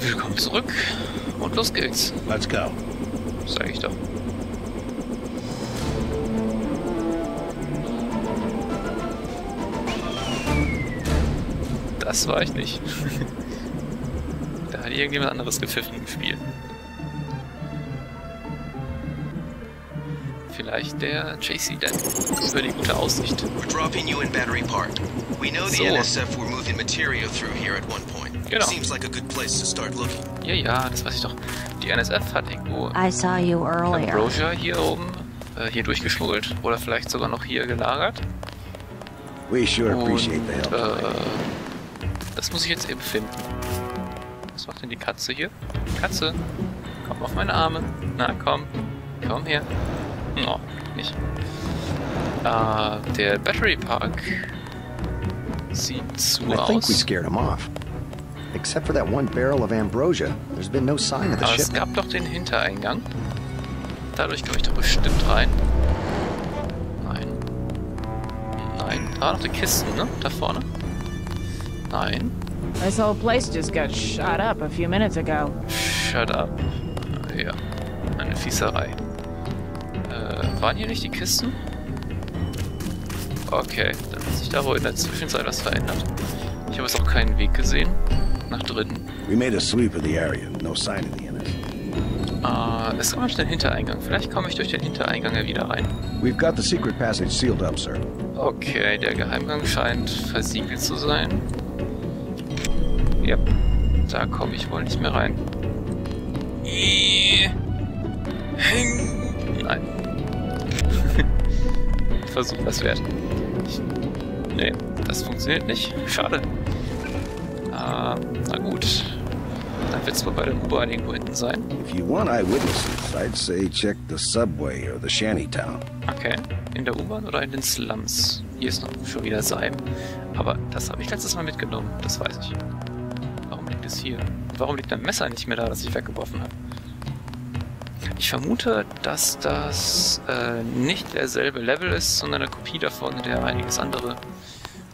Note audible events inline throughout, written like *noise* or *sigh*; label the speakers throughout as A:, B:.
A: Willkommen zurück. Und los geht's.
B: Let's go.
A: Sag ich doch. Das war ich nicht. *laughs* da hat irgendjemand anderes gepfiffen im Spiel. Vielleicht der JC denn über die gute Aussicht.
C: We're dropping you in Battery Park. We know the
A: So.
C: NSF were moving material through here at one point.
A: Genau.
C: Seems like a good place to start looking.
A: Ja, ja, das weiß ich doch. Die NSF hat irgendwo
D: I saw you earlier.
A: Ambrosia hier oben äh, hier durchgeschmuggelt. Oder vielleicht sogar noch hier gelagert.
B: We sure
A: Und
B: appreciate the help.
A: äh, das muss ich jetzt eben finden. Was macht denn die Katze hier? Katze, komm auf meine Arme. Na komm, komm her. No, nicht. Äh, der Battery Park sieht zu
E: I think we
A: aus.
E: Except for that one barrel of ambrosia, there's been no sign of the
A: Aber es
E: shipment.
A: gab doch den Hintereingang. Dadurch komme ich doch bestimmt rein. Nein. Nein. Da noch die Kisten, ne? Da vorne. Nein.
F: This whole place just got shot up a few minutes ago.
A: Shut up. Ja. Eine Fieserei. Äh, waren hier nicht die Kisten? Okay, dann hat sich da wohl in der Zwischenzeit was verändert. Ich habe jetzt auch keinen Weg gesehen. Nach drinnen.
B: We made a sweep of the area. No sign of the NSF.
A: Äh, es gab den Hintereingang. Vielleicht komme ich durch den Hintereingang ja wieder rein.
B: We've got the secret passage sealed up, sir.
A: Okay, der Geheimgang scheint versiegelt zu sein. Ja, da komme ich wohl nicht mehr rein. Nein. *laughs* Versuch das wert. Ich, nee, das funktioniert nicht. Schade. Ah, na gut. Dann wird es wohl bei der U-Bahn irgendwo hinten sein.
B: If you want eyewitnesses, I'd say check the subway or the shantytown.
A: Okay. In der U-Bahn oder in den Slums? Hier ist noch schon wieder Seim. Aber das habe ich letztes Mal mitgenommen. Das weiß ich. Warum liegt es hier? Warum liegt ein Messer nicht mehr da, das ich weggeworfen habe? Ich vermute, dass das äh, nicht derselbe Level ist, sondern eine Kopie davon, in der einiges andere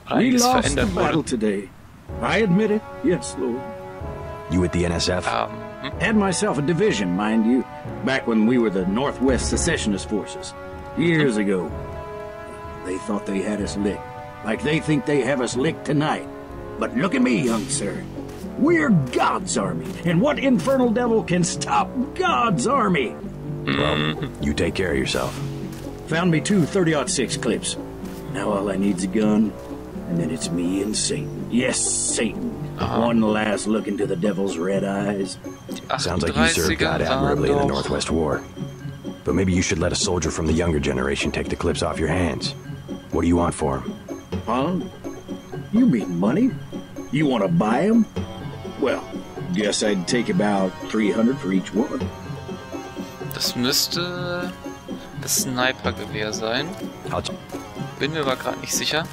A: einiges verändert wurde.
G: Today. I admit it. Yes, Lord.
E: You at the NSF?
A: Hm?
G: Um, had myself a division, mind you, back when we were the Northwest Secessionist Forces. Years ago. They thought they had us licked. Like they think they have us licked tonight. But look at me, young sir. We're God's army. And what infernal devil can stop God's army?
E: You take care of yourself.
G: Found me two 30-06 clips. Now all I need's a gun, and then it's me and Satan. Yes, Satan. Uh-huh. One last look into the devil's red eyes.
E: Sounds like you served God admirably in the Northwest War. But maybe you should let a soldier from the younger generation take the clips off your hands. What do you want for him?
G: Huh? You mean money? You want to buy 'em? Well, guess I'd take about 300 for each one.
A: Das müsste das Sniper-Gewehr sein.
E: I'll
A: Bin mir aber gerade nicht sicher.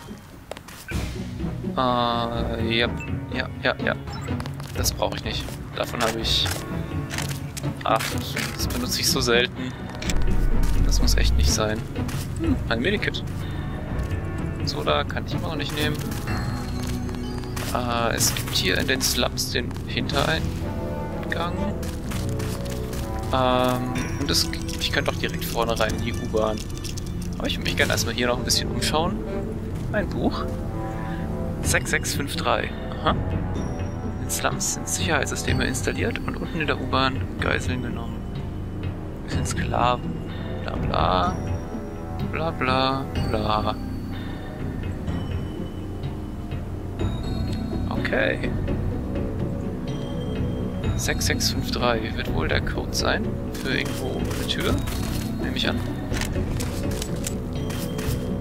A: Äh, ja, ja, ja, ja. Das brauche ich nicht. Davon habe ich acht. Das benutze ich so selten. Das muss echt nicht sein. Hm, ein Medikit. So, da kann ich immer noch nicht nehmen. Äh, es gibt hier in den Slums den Hintereingang. Ähm, und es, ich könnte auch direkt vorne rein in die U-Bahn. Aber ich würde mich gerne erstmal hier noch ein bisschen umschauen. Ein Buch. 6653. Aha. In Slums sind Sicherheitssysteme installiert und unten in der U-Bahn Geiseln genommen. Wir sind Sklaven. Bla bla. Bla bla bla. Okay. 6653 wird wohl der Code sein für irgendwo eine Tür. Nehme ich an.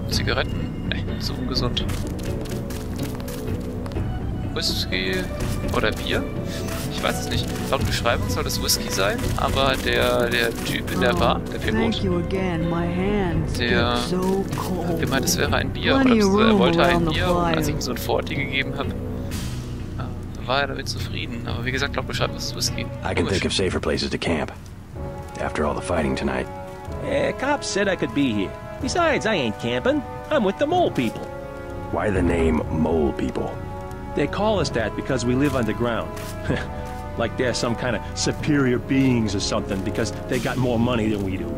A: Zigaretten? Ne, so ungesund. Whisky oder Bier? Ich weiß es nicht. Laut Beschreibung soll es Whisky sein, aber der, der Typ in der Bar, der Pilot, Der-
H: cold.
A: gemeint, es wäre ein Bier. Oder er wollte ein Bier und als ich ihm so ein Forti gegeben habe, äh, war er damit zufrieden. Aber wie gesagt, laut Beschreibung ist es Whisky.
E: I can think of safer places to camp. After all the fighting tonight.
I: Eh, cops said I could be here. Besides, I ain't camping. I'm with the mole people.
E: Why the name Mole People?
I: They call us that because we live underground. *laughs* Like they're some kind of superior beings or something because they got more money than we do.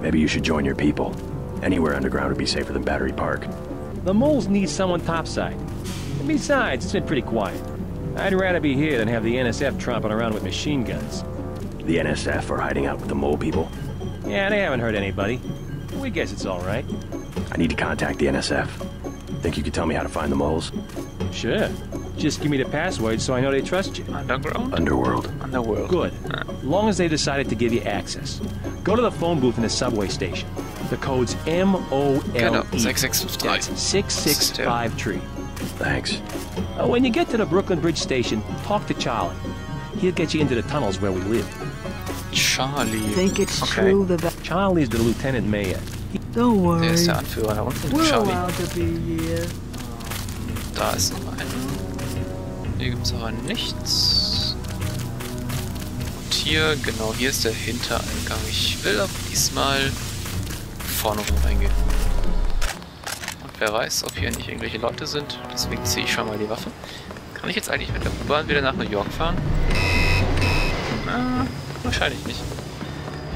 E: Maybe you should join your people. Anywhere underground would be safer than Battery Park.
I: The moles need someone topside. And besides, it's been pretty quiet. I'd rather be here than have the NSF tromping around with machine guns.
E: The NSF are hiding out with the mole people.
I: Yeah, they haven't hurt anybody. We guess it's all right.
E: I need to contact the NSF. Think you could tell me how to find the moles?
I: Sure. Just give me the password so I know they trust you.
A: Underground?
E: Underworld.
A: Underworld.
I: Good. Long as they decided to give you access. Go to the phone booth in the subway station. The code's M-O-L-E.
A: Genau, 6653.
I: That's 665.
E: Thanks.
I: Uh, when you get to the Brooklyn Bridge station, talk to Charlie. He'll get you into the tunnels where we live.
A: Charlie.
H: Think it's
A: okay.
H: true the va-
I: Charlie's the lieutenant mayor.
H: Don't
A: Der
H: worry.
A: ist der Anführer da unten.
H: We're
A: Charlie.
H: allowed to be here.
A: Da ist noch einer. Hier gibt es aber nichts. Und hier, genau, hier ist der Hintereingang. Ich will aber diesmal vorne rum reingehen. Und wer weiß, ob hier nicht irgendwelche Leute sind. Deswegen ziehe ich schon mal die Waffe. Kann ich jetzt eigentlich mit der U-Bahn wieder nach New York fahren? Na, wahrscheinlich nicht.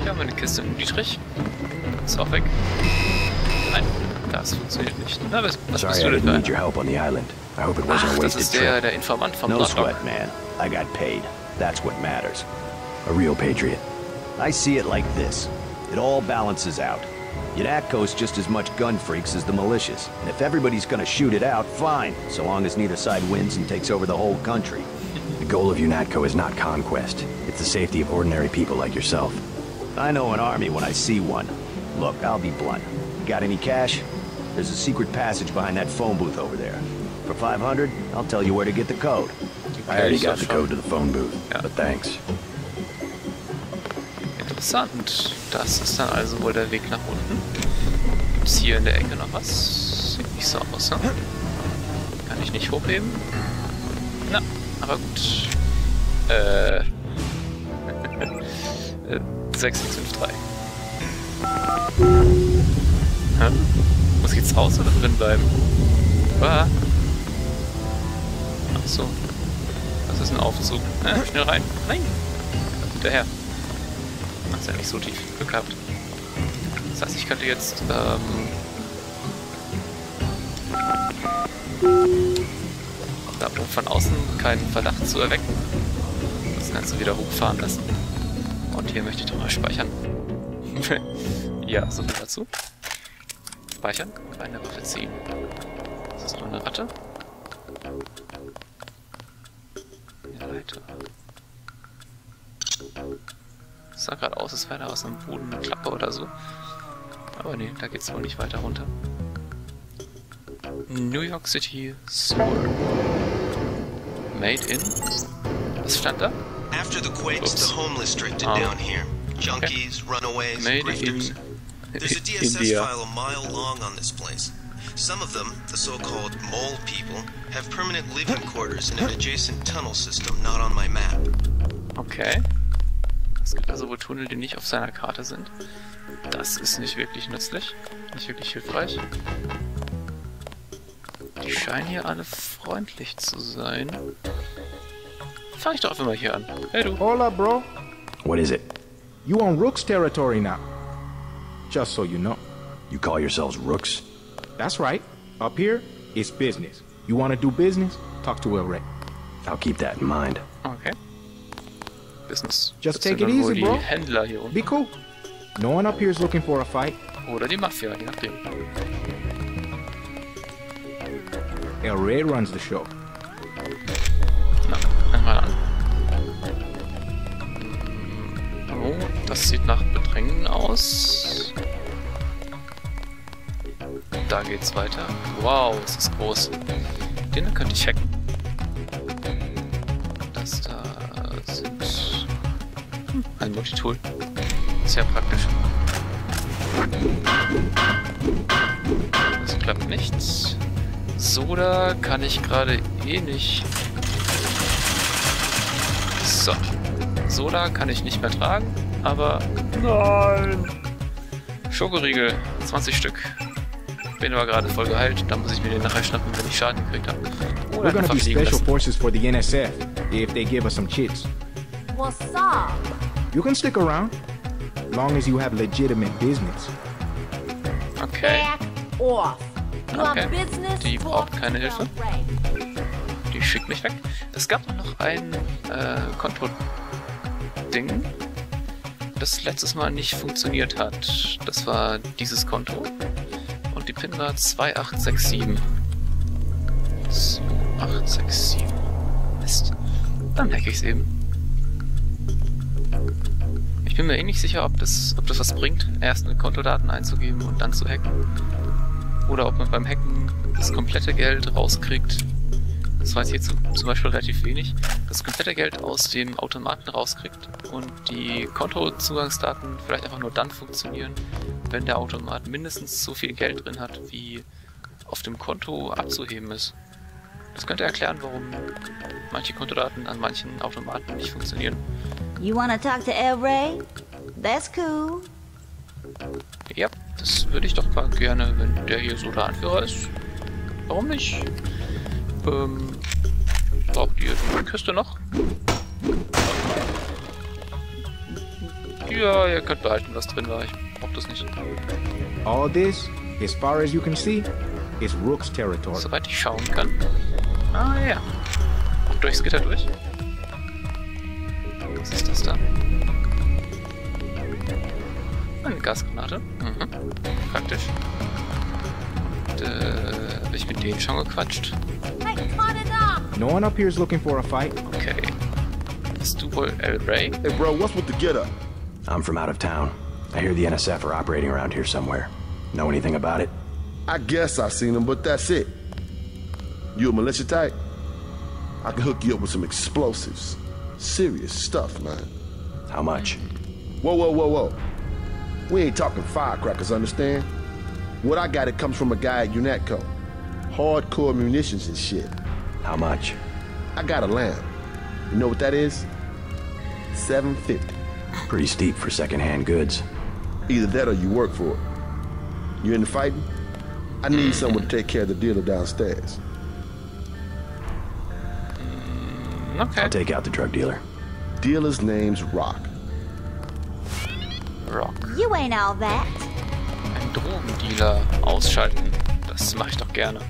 A: Ich habe eine Kiste im Dietrich. Ist auch weg. Nein, das funktioniert nicht. Na, was, was
E: Sorry
A: bist
E: I
A: du denn
E: didn't need your help on the island. I hope it wasn't
A: Ach,
E: a
A: das
E: wasted
A: ist der,
E: trip.
A: der Informant vom
D: No
A: Bloodrock.
D: sweat, man. I got paid. That's what matters.
E: A real patriot.
D: I see it like this. It all balances out. UNATCO's just as much gun freaks as the militias. And if everybody's gonna shoot it out, fine, so long as neither side wins and takes over the whole country.
E: The goal of UNATCO is not conquest. It's the safety of ordinary people like yourself.
D: I know an army when I see one. Look, I'll be blunt. Got any cash? There's a secret passage behind that phone booth over there. For 500, I'll tell you where to get the code.
E: I already got the code to the phone booth,
A: Ja.
E: but thanks.
A: Interessant. Das ist dann also wohl der Weg nach unten. Gibt's hier in der Ecke noch was? Sieht nicht so aus, ne? Kann ich nicht hochheben? Na, aber gut. Äh. *laughs* äh, 6653. Hä? Hm? Jetzt raus oder drin bleiben? Ah. Ach so. Das ist ein Aufzug. Äh, schnell rein. Nein! Hinterher. Ist ja nicht so tief gehabt. Das heißt, ich könnte jetzt, ähm... Da, um von außen keinen Verdacht zu erwecken, das Ganze wieder hochfahren lassen. Und hier möchte ich doch mal speichern. *laughs* ja, so viel dazu. Speichern, kleine Waffe ziehen. Das ist nur eine Ratte. Eine Leiter. Es sah gerade aus, als wäre da aus dem Boden eine Klappe oder so. Aber nee, da geht's wohl nicht weiter runter. New York City Sewer. Made in. Was stand da?
C: After the quakes,
A: Oops.
C: the homeless drifted
A: Oh.
C: down here. Junkies, runaways,
A: Made
C: grifters.
A: in
C: There's a *laughs* DSS
A: India.
C: file a mile long on this place. Some of them, the so-called mole people, have permanent living quarters in an adjacent tunnel system not on my map.
A: Okay. Es gibt also wohl Tunnel, die nicht auf seiner Karte sind. Das ist nicht wirklich nützlich. Nicht wirklich hilfreich. Die scheinen hier alle freundlich zu sein. Fang ich doch einfach mal hier an. Hey du.
J: Hola, bro.
E: What is it?
J: You on Rook's territory now. Just so you know.
E: You call yourselves rooks?
J: That's right. Up here, it's business. You want to do business? Talk to El Rey.
E: I'll keep that in mind.
A: Okay. Business.
J: Just
A: Das
J: take it easy, bro.
A: Händler hier unten.
J: Be cool. No one up here is looking for a fight.
A: Oder die Mafia, je nachdem.
J: El Rey runs the show.
A: Na, fang mal an. Oh, das sieht nach Bedrängen aus. Da geht's weiter. Wow, es ist groß. Den könnte ich hacken. Das da sind... Hm, ein Multitool. Sehr praktisch. Das klappt nichts. Soda kann ich gerade eh nicht. So. Soda kann ich nicht mehr tragen, aber. Nein! Schokoriegel, 20 Stück. Bin aber gerade voll geheilt, da muss ich mir den nachher schnappen, wenn ich Schaden gekriegt habe. Oder
J: We're gonna be special
A: lassen.
J: forces for the NSF if they give us some chits.
K: What's up?
J: You can stick around, long as you have legitimate business.
A: Okay.
K: Back off. You
A: Okay. Die braucht keine Hilfe. Die schickt mich weg. Es gab noch ein äh, Konto-Ding, das letztes Mal nicht funktioniert hat. Das war dieses Konto. PIN war 2867. 2867. Mist. Dann hacke ich es eben. Ich bin mir eh nicht sicher, ob das, ob das was bringt, erst eine Kontodaten einzugeben und dann zu hacken. Oder ob man beim Hacken das komplette Geld rauskriegt. Das weiß ich jetzt zum Beispiel relativ wenig. Das komplette Geld aus dem Automaten rauskriegt und die Kontozugangsdaten vielleicht einfach nur dann funktionieren, wenn der Automat mindestens so viel Geld drin hat, wie auf dem Konto abzuheben ist. Das könnte erklären, warum manche Kontodaten an manchen Automaten nicht funktionieren.
L: You wanna talk to El Rey? That's cool.
A: Ja, das würde ich doch mal gerne, wenn der hier so der Anführer ist. Warum nicht? Ähm, braucht ihr die Kiste noch? Ja, ihr könnt behalten, was drin war. Ich brauch das nicht.
J: All this, as far as you can see, is Rook's territory.
A: Soweit ich schauen kann. Ah ja. Durchs Gitter durch. Was ist das da? Eine Gasgranate. Mhm. Praktisch. Und, äh, hab ich mit denen schon gequatscht?
K: Hey, cut it up!
J: No one up here is looking for a fight.
A: Okay. Bist du wohl El Rey?
M: Hey, bro, what's with the get up?
E: I'm from out of town. I hear the NSF are operating around here somewhere. Know anything about it?
M: I guess I've seen them, but that's it. You a militia type? I can hook you up with some explosives. Serious stuff, man.
E: How much?
M: Whoa, whoa, whoa, whoa. We ain't talking firecrackers, understand? What I got, it comes from a guy at UNATCO. Hardcore munitions and shit.
E: How much?
M: I got a lamb. You know what that is? 750.
E: Pretty steep for secondhand goods.
M: Either that or you work for it. You in the fighting? I need someone to take care of the dealer downstairs.
A: Okay.
E: I'll take out the drug dealer.
M: Dealer's name's Rock.
A: Rock.
L: You ain't all that.
A: Ein Drogendealer ausschalten. Das mache ich doch gerne.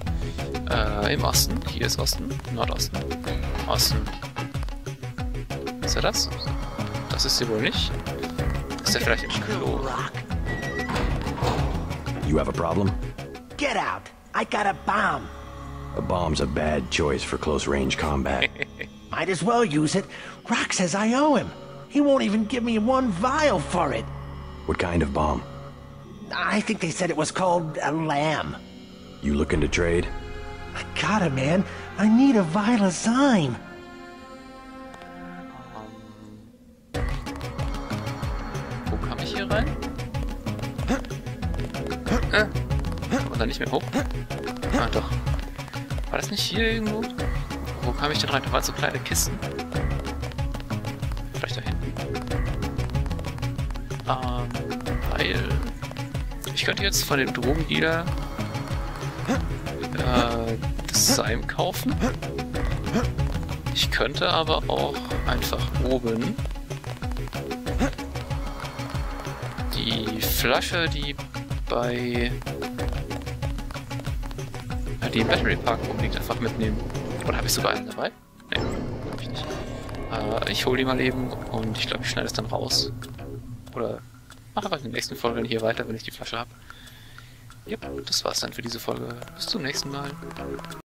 A: Äh, im Osten. Hier ist Osten. Nordosten. Osten. Ist er das? Das ist sie wohl nicht. Ist vielleicht im Klo?
E: You have a problem?
N: Get out! I got a bomb.
E: A bomb's a bad choice for close range combat. *laughs*
N: Might as well use it. Rock says I owe him. He won't even give me one vial for it.
E: what kind of bomb?
N: I think they said it was called a lamb.
E: You looking to trade?
N: I got it, man. I need a vial of Zyme.
A: Hier rein? Äh, kann man nicht mehr hoch? Ah, doch. War das nicht hier irgendwo? Wo kam ich denn rein? Da waren so kleine Kisten. Vielleicht da hinten. Ähm, weil... Ich könnte jetzt von dem Drogendealer äh, das Seim kaufen. Ich könnte aber auch einfach oben die Flasche, die bei die im Battery Park rumliegt, einfach mitnehmen. Oder habe ich sogar einen dabei? Ne, habe ich nicht. Äh, ich hole die mal eben und ich glaube, ich schneide es dann raus. Oder mache einfach in der nächsten Folge hier weiter, wenn ich die Flasche habe. Ja, das war's dann für diese Folge. Bis zum nächsten Mal.